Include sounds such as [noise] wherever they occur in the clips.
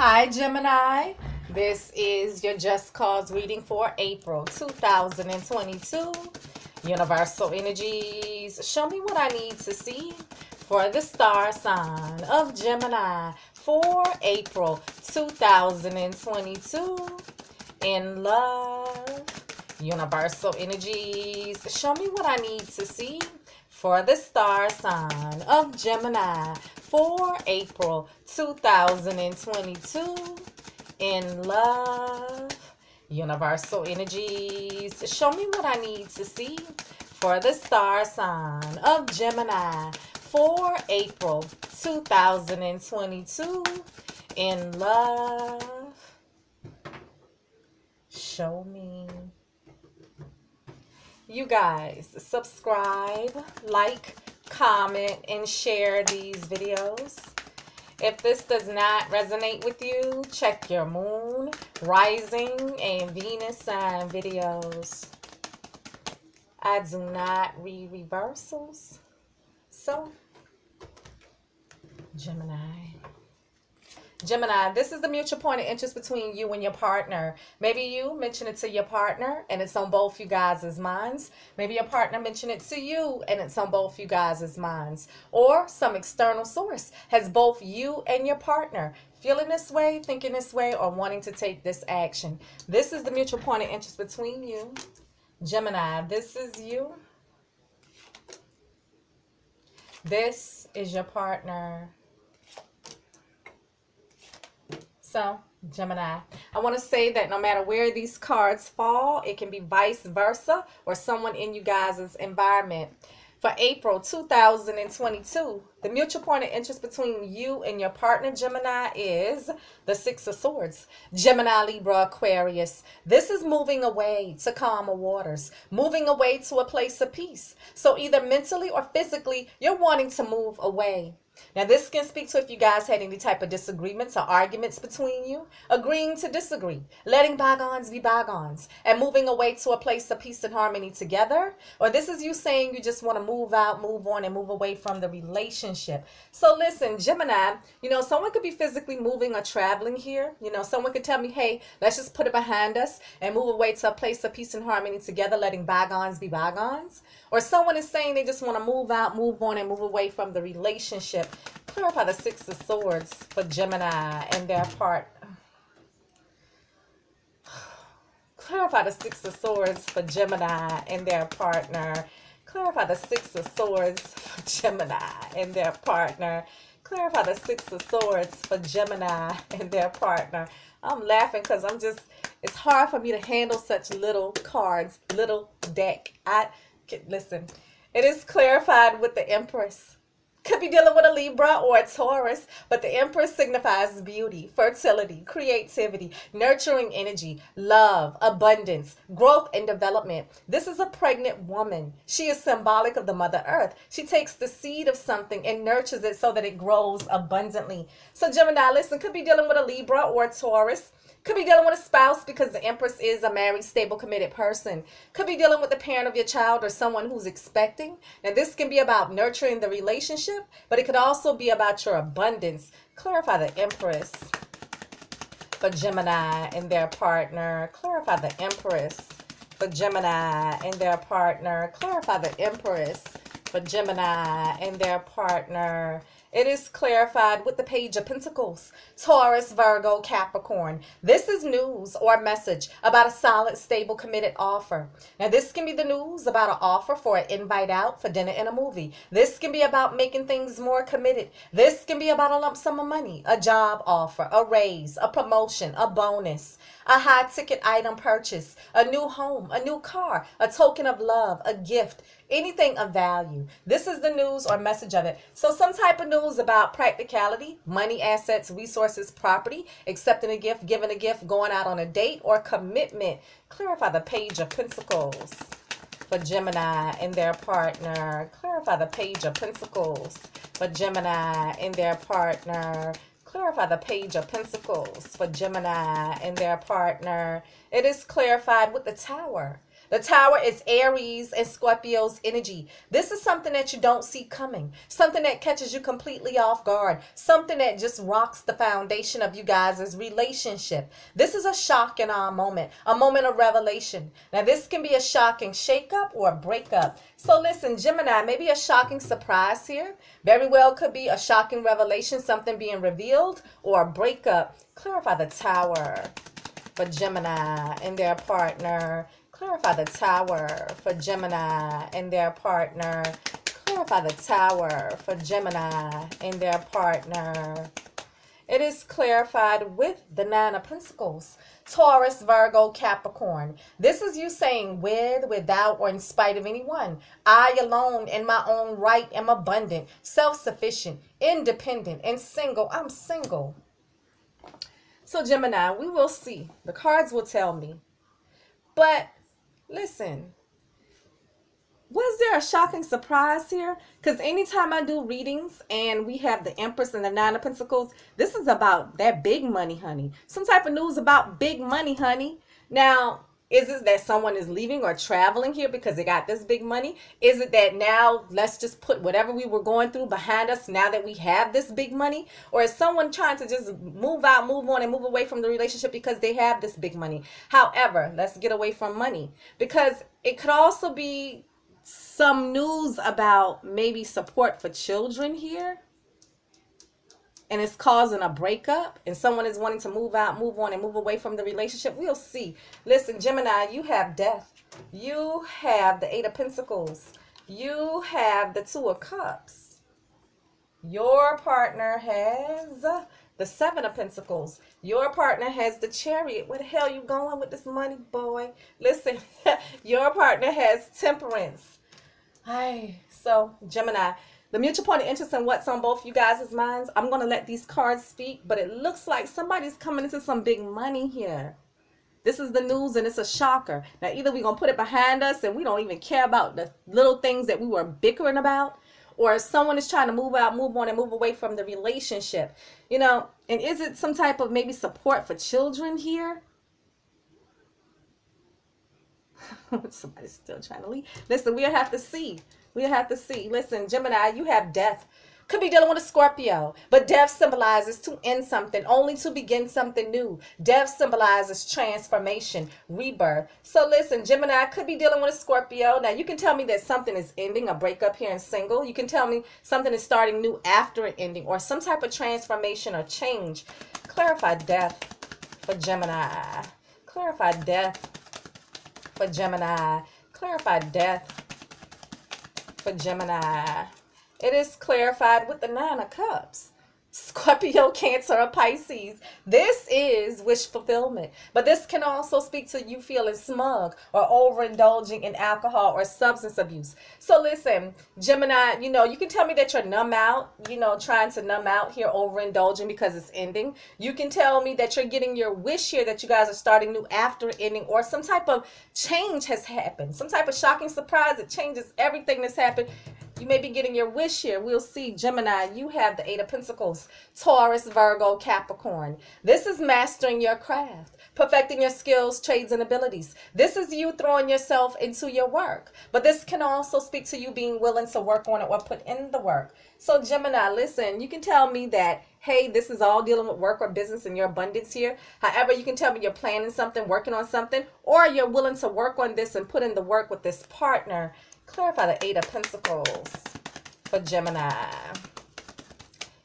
Hi, Gemini. This is your Just Cause reading for April 2022. Universal energies, show me what I need to see for the star sign of Gemini for April 2022. In love, universal energies, show me what I need to see for the star sign of Gemini for April 2022 in love. Universal energies, show me what I need to see for the star sign of Gemini for April 2022 in love. Show me. You guys, subscribe, like, comment, and share these videos. If this does not resonate with you, check your moon, rising, and Venus sign videos. I do not read reversals. So, Gemini. Gemini, this is the mutual point of interest between you and your partner. Maybe you mention it to your partner and it's on both you guys' minds. Maybe your partner mentioned it to you and it's on both you guys' minds. Or some external source has both you and your partner feeling this way, thinking this way, or wanting to take this action. This is the mutual point of interest between you. Gemini, this is you. This is your partner. So, Gemini, I want to say that no matter where these cards fall, it can be vice versa or someone in you guys' environment. For April 2022, the mutual point of interest between you and your partner, Gemini, is the Six of Swords. Gemini, Libra, Aquarius. This is moving away to calmer waters, moving away to a place of peace. So either mentally or physically, you're wanting to move away. Now, this can speak to if you guys had any type of disagreements or arguments between you, agreeing to disagree, letting bygones be bygones, and moving away to a place of peace and harmony together. Or this is you saying you just want to move out, move on, and move away from the relationship. So, listen, Gemini, you know, someone could be physically moving or traveling here. You know, someone could tell me, hey, let's just put it behind us and move away to a place of peace and harmony together, letting bygones be bygones. Or someone is saying they just want to move out, move on, and move away from the relationship. Clarify the Six of Swords for Gemini and their part. [sighs] Clarify the Six of Swords for Gemini and their partner. Clarify the Six of Swords for Gemini and their partner. Clarify the Six of Swords for Gemini and their partner. I'm laughing because I'm just, it's hard for me to handle such little cards, little deck. I listen, it is clarified with the Empress. Could be dealing with a Libra or a Taurus, but the Empress signifies beauty, fertility, creativity, nurturing energy, love, abundance, growth, and development. This is a pregnant woman. She is symbolic of the Mother Earth. She takes the seed of something and nurtures it so that it grows abundantly. So, Gemini, listen, could be dealing with a Libra or a Taurus. Could be dealing with a spouse because the Empress is a married, stable, committed person. Could be dealing with the parent of your child or someone who's expecting. And this can be about nurturing the relationship, but it could also be about your abundance. Clarify the Empress for Gemini and their partner. Clarify the Empress for Gemini and their partner. Clarify the Empress for Gemini and their partner. It is clarified with the Page of Pentacles, Taurus, Virgo, Capricorn. This is news or message about a solid, stable, committed offer. Now, this can be the news about an offer for an invite out for dinner and a movie. This can be about making things more committed. This can be about a lump sum of money, a job offer, a raise, a promotion, a bonus, a high ticket item purchase, a new home, a new car, a token of love, a gift, anything of value. This is the news or message of it. So some type of news about practicality, money, assets, resources, property, accepting a gift, giving a gift, going out on a date, or commitment. Clarify the page of pentacles for Gemini and their partner. Clarify the page of pentacles for Gemini and their partner. Clarify the page of pentacles for Gemini and their partner. It is clarified with the tower. The tower is Aries and Scorpio's energy. This is something that you don't see coming, something that catches you completely off guard, something that just rocks the foundation of you guys' relationship. This is a shock in our moment, a moment of revelation. Now, this can be a shocking shakeup or a breakup. So, listen, Gemini, maybe a shocking surprise here. Very well could be a shocking revelation, something being revealed, or a breakup. Clarify the tower for Gemini and their partner. Clarify the tower for Gemini and their partner. Clarify the tower for Gemini and their partner. It is clarified with the Nine of Pentacles. Taurus, Virgo, Capricorn. This is you saying with, without, or in spite of anyone. I alone in my own right am abundant, self-sufficient, independent, and single. I'm single. So Gemini, we will see. The cards will tell me. But Listen, was there a shocking surprise here? Because anytime I do readings and we have the Empress and the Nine of Pentacles, this is about that big money, honey. Some type of news about big money, honey. Now, is it that someone is leaving or traveling here because they got this big money? Is it that now let's just put whatever we were going through behind us now that we have this big money? Or is someone trying to just move out, move on, and move away from the relationship because they have this big money? However, let's get away from money because it could also be some news about maybe support for children here and it's causing a breakup and someone is wanting to move out, move on, and move away from the relationship, we'll see. Listen, Gemini, you have death. You have the Eight of Pentacles. You have the Two of Cups. Your partner has the Seven of Pentacles. Your partner has the Chariot. Where the hell you going with this money, boy? Listen, [laughs] your partner has Temperance. Hi. So, Gemini, the mutual point of interest and what's on both you guys' minds. I'm going to let these cards speak, but it looks like somebody's coming into some big money here. This is the news and it's a shocker. Now, either we're going to put it behind us and we don't even care about the little things that we were bickering about, or someone is trying to move out, move on, and move away from the relationship. You know, and is it some type of maybe support for children here? [laughs] Somebody's still trying to leave. Listen, we'll have to see. We have to see. Listen, Gemini, you have death. Could be dealing with a Scorpio, but death symbolizes to end something, only to begin something new. Death symbolizes transformation, rebirth. So listen, Gemini could be dealing with a Scorpio. Now you can tell me that something is ending, a breakup here in single. You can tell me something is starting new after an ending, or some type of transformation or change. Clarify death for Gemini. Clarify death for Gemini. Clarify death for Gemini. It is clarified with the Nine of Cups. Scorpio, [laughs] Cancer, or Pisces. This is wish fulfillment. But this can also speak to you feeling smug or overindulging in alcohol or substance abuse. So listen, Gemini, you know, you can tell me that you're numb out, you know, trying to numb out here, overindulging because it's ending. You can tell me that you're getting your wish here that you guys are starting new after ending or some type of change has happened. Some type of shocking surprise that changes everything that's happened you may be getting your wish here. We'll see. Gemini, you have the Eight of Pentacles. Taurus, Virgo, Capricorn. This is mastering your craft, perfecting your skills, trades, and abilities. This is you throwing yourself into your work. But this can also speak to you being willing to work on it or put in the work. So, Gemini, listen, you can tell me that hey, this is all dealing with work or business and your abundance here. However, you can tell me you're planning something, working on something, or you're willing to work on this and put in the work with this partner Clarify the Eight of Pentacles for Gemini.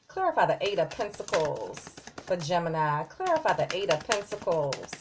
Clarify the Eight of Pentacles for Gemini. Clarify the Eight of Pentacles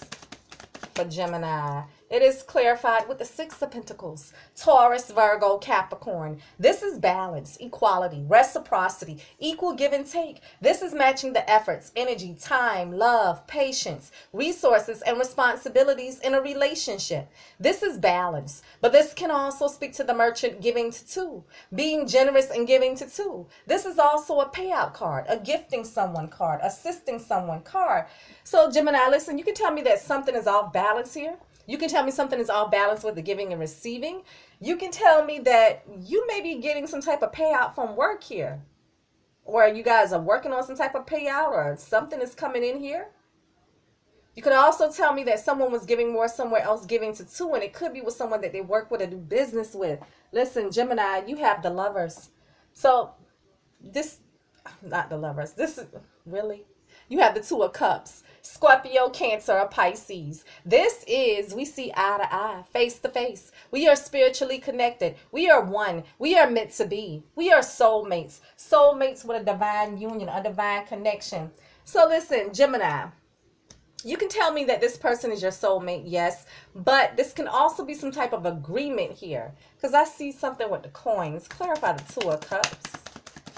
for Gemini. It is clarified with the Six of Pentacles, Taurus, Virgo, Capricorn. This is balance, equality, reciprocity, equal give and take. This is matching the efforts, energy, time, love, patience, resources, and responsibilities in a relationship. This is balance, but this can also speak to the merchant giving to two, being generous and giving to two. This is also a payout card, a gifting someone card, assisting someone card. So Gemini, listen, you can tell me that something is off balance here. You can tell me something is all balanced with the giving and receiving. You can tell me that you may be getting some type of payout from work here. Or you guys are working on some type of payout or something is coming in here. You could also tell me that someone was giving more somewhere else, giving to two, and it could be with someone that they work with or do business with. Listen, Gemini, you have the lovers. So this, not the lovers. This is really, you have the two of cups. Scorpio, Cancer, or Pisces. This is, we see eye to eye, face to face. We are spiritually connected. We are one. We are meant to be. We are soulmates. Soulmates with a divine union, a divine connection. So listen, Gemini you can tell me that this person is your soulmate, yes, but this can also be some type of agreement here because I see something with the coins. Clarify the Two of Cups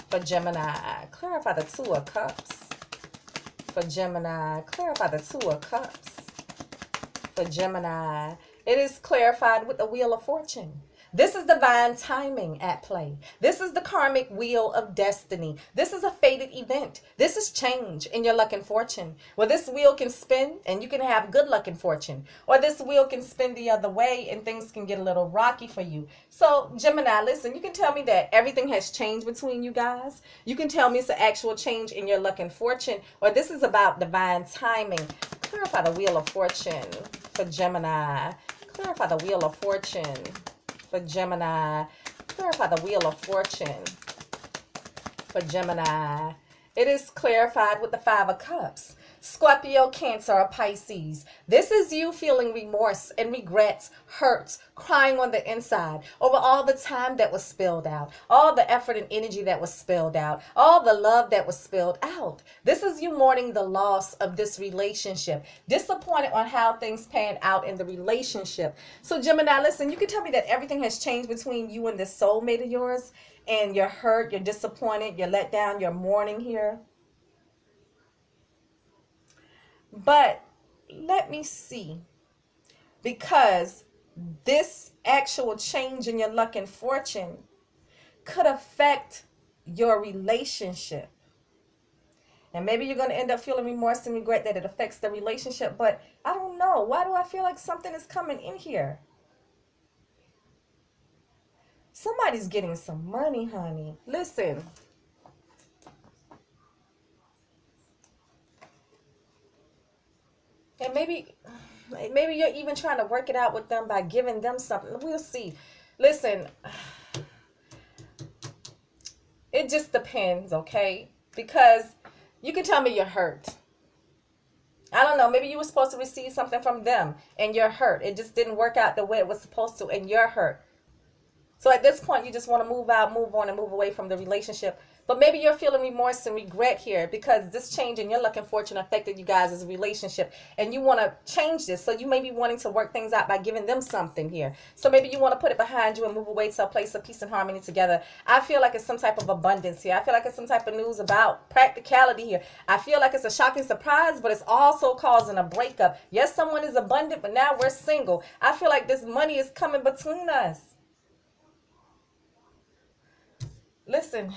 for Gemini. Clarify the Two of Cups for Gemini. Clarify the Two of Cups for Gemini. It is clarified with the Wheel of Fortune. This is divine timing at play. This is the karmic wheel of destiny. This is a fated event. This is change in your luck and fortune. Well, this wheel can spin and you can have good luck and fortune. Or this wheel can spin the other way and things can get a little rocky for you. So, Gemini, listen, you can tell me that everything has changed between you guys. You can tell me it's an actual change in your luck and fortune. Or this is about divine timing. Clarify the wheel of fortune for Gemini. Clarify the wheel of fortune for Gemini. Clarify the Wheel of Fortune for Gemini. It is clarified with the Five of Cups. Scorpio, Cancer, or Pisces. This is you feeling remorse and regrets, hurts, crying on the inside over all the time that was spilled out, all the effort and energy that was spilled out, all the love that was spilled out. This is you mourning the loss of this relationship, disappointed on how things panned out in the relationship. So, Gemini, listen, you can tell me that everything has changed between you and this soulmate of yours, and you're hurt, you're disappointed, you're let down, you're mourning here. But let me see. Because this actual change in your luck and fortune could affect your relationship. And maybe you're going to end up feeling remorse and regret that it affects the relationship. But I don't know. Why do I feel like something is coming in here? Somebody's getting some money, honey. Listen. And maybe maybe you're even trying to work it out with them by giving them something. We'll see. Listen, [sighs] it just depends, okay? Because you can tell me you're hurt. I don't know. Maybe you were supposed to receive something from them and you're hurt. It just didn't work out the way it was supposed to and you're hurt. So at this point, you just want to move out, move on, and move away from the relationship but maybe you're feeling remorse and regret here because this change in your luck and fortune affected you guys as a relationship and you want to change this. So you may be wanting to work things out by giving them something here. So maybe you want to put it behind you and move away to a place of peace and harmony together. I feel like it's some type of abundance here. I feel like it's some type of news about practicality here. I feel like it's a shocking surprise, but it's also causing a breakup. Yes, someone is abundant, but now we're single. I feel like this money is coming between us. Listen,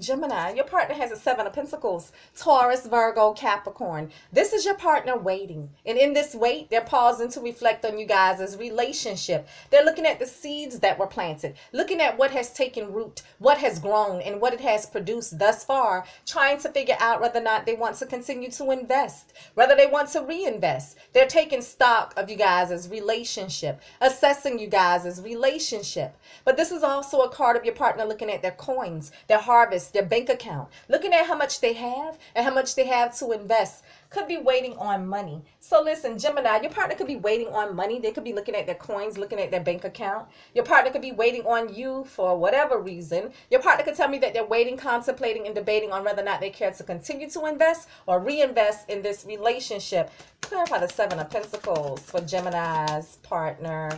Gemini, your partner has a seven of pentacles, Taurus, Virgo, Capricorn. This is your partner waiting. And in this wait, they're pausing to reflect on you guys' relationship. They're looking at the seeds that were planted, looking at what has taken root, what has grown, and what it has produced thus far, trying to figure out whether or not they want to continue to invest, whether they want to reinvest. They're taking stock of you guys' relationship, assessing you guys' relationship. But this is also a card of your partner looking at their coins, their harvest their bank account, looking at how much they have and how much they have to invest. Could be waiting on money. So listen, Gemini, your partner could be waiting on money. They could be looking at their coins, looking at their bank account. Your partner could be waiting on you for whatever reason. Your partner could tell me that they're waiting, contemplating, and debating on whether or not they care to continue to invest or reinvest in this relationship. Clarify the Seven of Pentacles for Gemini's partner.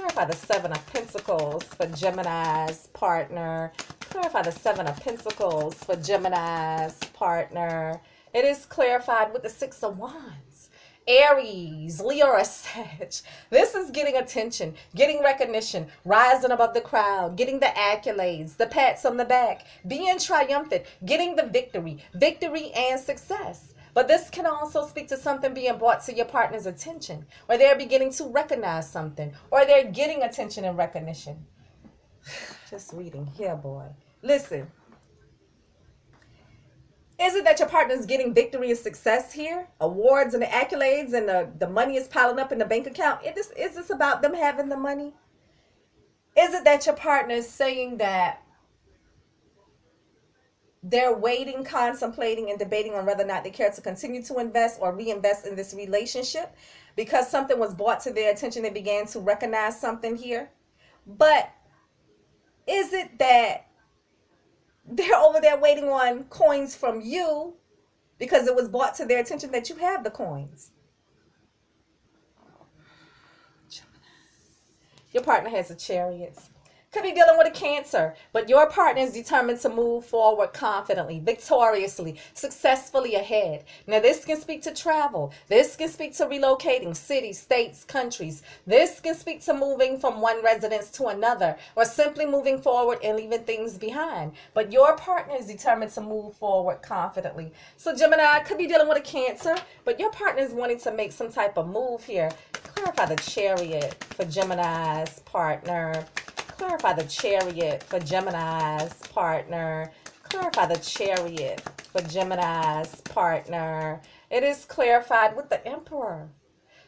Clarify the Seven of Pentacles for Gemini's partner. Clarify the Seven of Pentacles for Gemini's partner. It is clarified with the Six of Wands. Aries, Leo, or Sag. This is getting attention, getting recognition, rising above the crowd, getting the accolades, the pats on the back, being triumphant, getting the victory, victory and success. But this can also speak to something being brought to your partner's attention, or they're beginning to recognize something, or they're getting attention and recognition. [sighs] Just reading here, boy. Listen. Is it that your partner is getting victory and success here? Awards and the accolades and the, the money is piling up in the bank account? Is this, is this about them having the money? Is it that your partner is saying that they're waiting, contemplating, and debating on whether or not they care to continue to invest or reinvest in this relationship because something was brought to their attention? They began to recognize something here. But is it that they're over there waiting on coins from you because it was brought to their attention that you have the coins. Your partner has a chariot could be dealing with a cancer, but your partner is determined to move forward confidently, victoriously, successfully ahead. Now, this can speak to travel. This can speak to relocating cities, states, countries. This can speak to moving from one residence to another or simply moving forward and leaving things behind. But your partner is determined to move forward confidently. So, Gemini could be dealing with a cancer, but your partner is wanting to make some type of move here. Clarify the chariot for Gemini's partner. Clarify the chariot for Gemini's partner. Clarify the chariot for Gemini's partner. It is clarified with the emperor.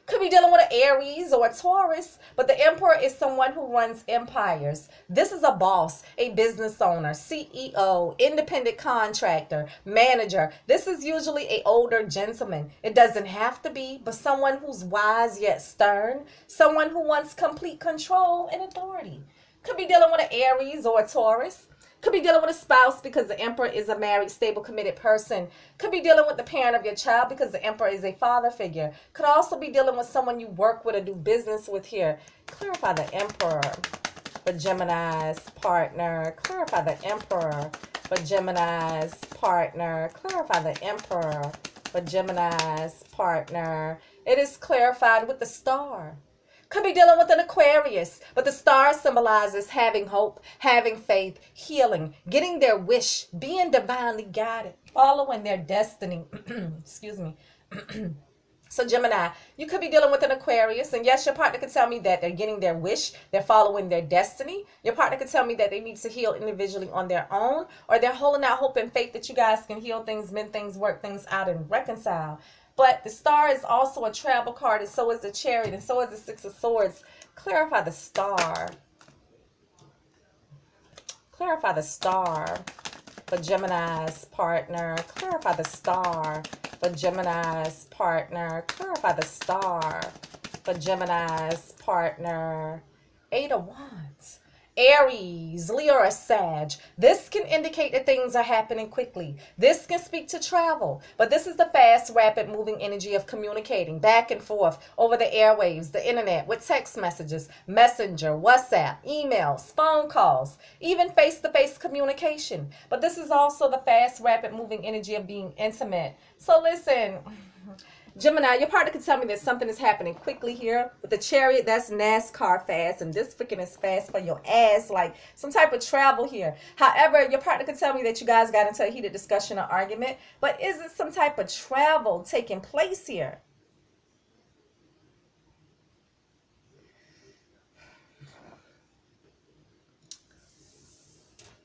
Could be dealing with an Aries or a Taurus, but the emperor is someone who runs empires. This is a boss, a business owner, CEO, independent contractor, manager. This is usually a older gentleman. It doesn't have to be, but someone who's wise yet stern, someone who wants complete control and authority. Could be dealing with an Aries or a Taurus. Could be dealing with a spouse because the emperor is a married, stable, committed person. Could be dealing with the parent of your child because the emperor is a father figure. Could also be dealing with someone you work with or do business with here. Clarify the emperor for Gemini's partner. Clarify the emperor for Gemini's partner. Clarify the emperor for Gemini's partner. It is clarified with the star. Could be dealing with an Aquarius, but the star symbolizes having hope, having faith, healing, getting their wish, being divinely guided, following their destiny. [clears throat] Excuse me. [clears throat] So Gemini, you could be dealing with an Aquarius, and yes, your partner could tell me that they're getting their wish, they're following their destiny. Your partner could tell me that they need to heal individually on their own, or they're holding out hope and faith that you guys can heal things, mend things, work things out, and reconcile. But the star is also a travel card, and so is the chariot, and so is the six of swords. Clarify the star. Clarify the star for Gemini's partner. Clarify the star for Gemini's partner. Clarify the star for Gemini's partner. Eight of Wands. Aries, Leo, or Sag. This can indicate that things are happening quickly. This can speak to travel, but this is the fast, rapid moving energy of communicating back and forth over the airwaves, the internet, with text messages, messenger, WhatsApp, emails, phone calls, even face to face communication. But this is also the fast, rapid moving energy of being intimate. So listen. Gemini, your partner can tell me that something is happening quickly here. With the chariot, that's NASCAR fast. And this freaking is fast for your ass. Like some type of travel here. However, your partner could tell me that you guys got into a heated discussion or argument. But is it some type of travel taking place here?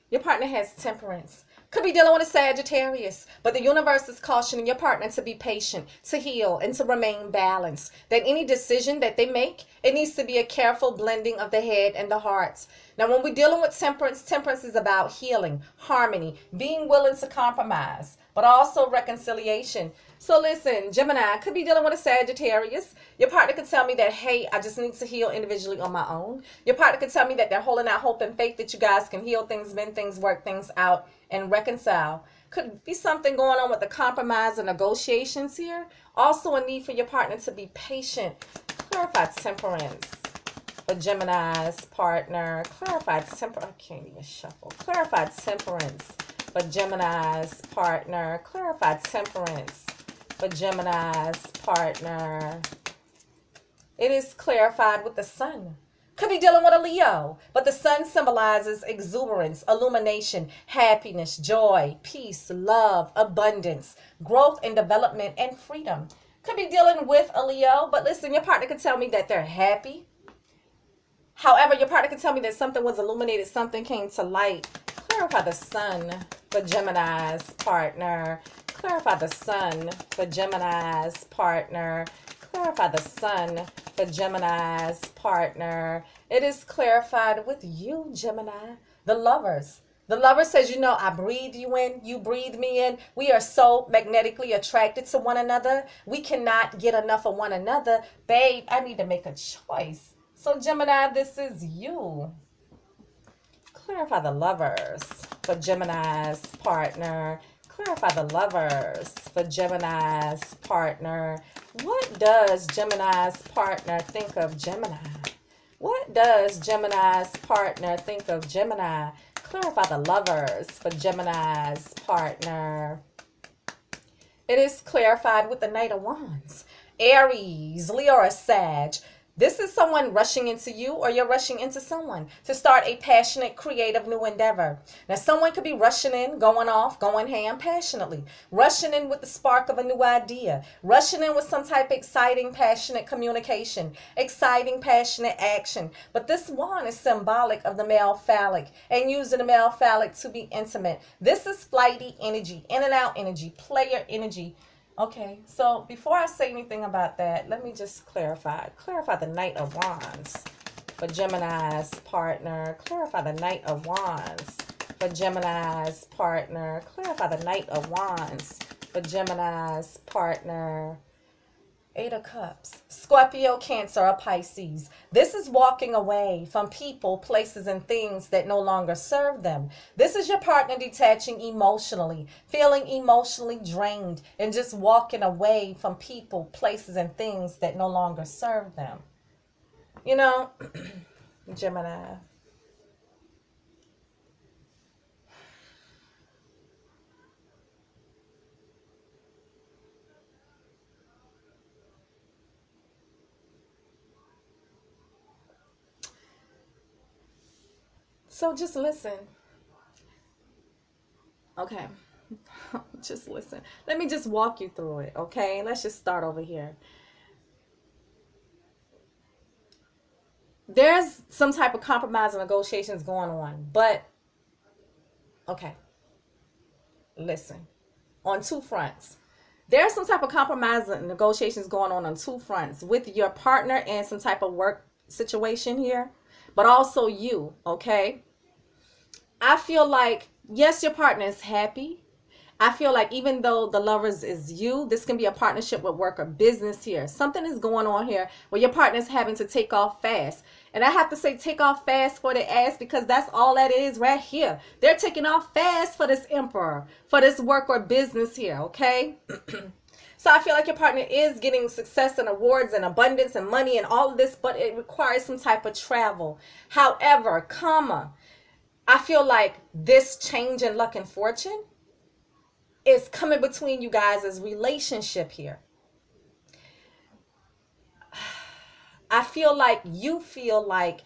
Your partner has temperance. Could be dealing with a Sagittarius, but the universe is cautioning your partner to be patient, to heal, and to remain balanced. That any decision that they make, it needs to be a careful blending of the head and the heart. Now, when we're dealing with temperance, temperance is about healing, harmony, being willing to compromise, but also reconciliation. So listen, Gemini could be dealing with a Sagittarius. Your partner could tell me that, hey, I just need to heal individually on my own. Your partner could tell me that they're holding out hope and faith that you guys can heal things, mend things, work things out, and reconcile. Could be something going on with the compromise and negotiations here. Also a need for your partner to be patient. Clarify temperance for Gemini's partner. Clarify temperance. I can't even shuffle. Clarify temperance for Gemini's partner. Clarify temperance for Gemini's partner. It is clarified with the sun. Could be dealing with a Leo, but the sun symbolizes exuberance, illumination, happiness, joy, peace, love, abundance, growth and development, and freedom. Could be dealing with a Leo, but listen, your partner could tell me that they're happy. However, your partner could tell me that something was illuminated, something came to light Clarify the sun for Gemini's partner. Clarify the sun for Gemini's partner. Clarify the sun for Gemini's partner. It is clarified with you, Gemini, the lovers. The lover says, You know, I breathe you in, you breathe me in. We are so magnetically attracted to one another. We cannot get enough of one another. Babe, I need to make a choice. So, Gemini, this is you. Clarify the lovers for Gemini's partner. Clarify the lovers for Gemini's partner. What does Gemini's partner think of Gemini? What does Gemini's partner think of Gemini? Clarify the lovers for Gemini's partner. It is clarified with the Knight of Wands. Aries, Leo, or Sag. This is someone rushing into you or you're rushing into someone to start a passionate, creative new endeavor. Now, someone could be rushing in, going off, going ham passionately, rushing in with the spark of a new idea, rushing in with some type of exciting, passionate communication, exciting, passionate action. But this one is symbolic of the male phallic and using the male phallic to be intimate. This is flighty energy, in and out energy, player energy Okay, so before I say anything about that, let me just clarify. Clarify the Knight of Wands for Gemini's partner. Clarify the Knight of Wands for Gemini's partner. Clarify the Knight of Wands for Gemini's partner. Eight of Cups, Scorpio, Cancer, or Pisces. This is walking away from people, places, and things that no longer serve them. This is your partner detaching emotionally, feeling emotionally drained, and just walking away from people, places, and things that no longer serve them. You know, [clears throat] Gemini. So just listen. Okay. [laughs] just listen. Let me just walk you through it, okay? Let's just start over here. There's some type of compromise and negotiations going on, but okay. Listen. On two fronts. There's some type of compromise and negotiations going on on two fronts with your partner and some type of work situation here, but also you, okay? I feel like yes, your partner is happy. I feel like even though the lovers is you, this can be a partnership with work or business here. Something is going on here where your partner is having to take off fast. And I have to say take off fast for the ass because that's all that is right here. They're taking off fast for this emperor, for this work or business here, okay? [clears throat] so I feel like your partner is getting success and awards and abundance and money and all of this, but it requires some type of travel. However, comma, I feel like this change in luck and fortune is coming between you guys relationship here. [sighs] I feel like you feel like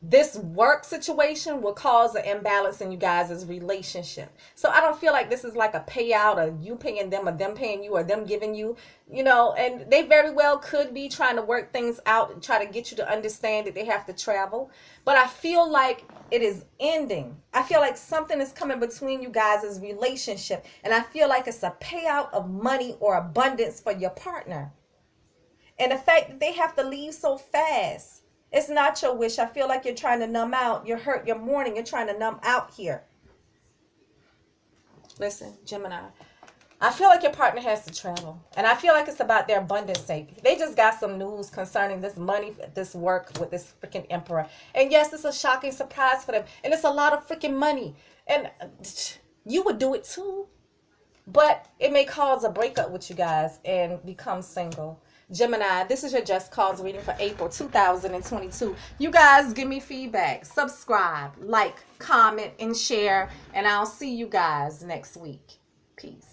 this work situation will cause an imbalance in you guys' relationship. So I don't feel like this is like a payout or you paying them or them paying you or them giving you, you know, and they very well could be trying to work things out and try to get you to understand that they have to travel. But I feel like it is ending. I feel like something is coming between you guys' relationship. And I feel like it's a payout of money or abundance for your partner. And the fact that they have to leave so fast it's not your wish. I feel like you're trying to numb out. You're hurt. You're mourning. You're trying to numb out here. Listen, Gemini. I feel like your partner has to travel. And I feel like it's about their abundance sake. They just got some news concerning this money, this work with this freaking emperor. And yes, it's a shocking surprise for them. And it's a lot of freaking money. And [sniffs] you would do it too. But it may cause a breakup with you guys and become single. Gemini, this is your Just Cause reading for April 2022. You guys give me feedback, subscribe, like, comment, and share, and I'll see you guys next week. Peace.